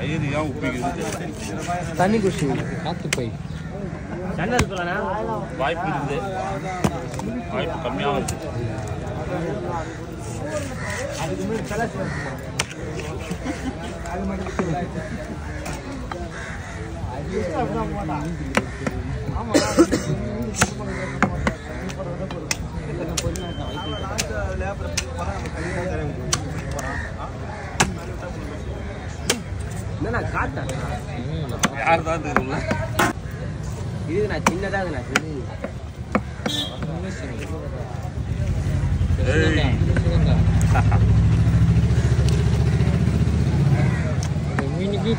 கயிறு ஏன் உப்பிக்குது தண்ணி குஷி காத்து போய். வாய்ப்பு இருக்குது. வாய்ப்பு கம்மியாக வருது இருந்தா நான் காட்டேன் இது நான் சின்னதாக நான் தெரியும் மீனுக்கு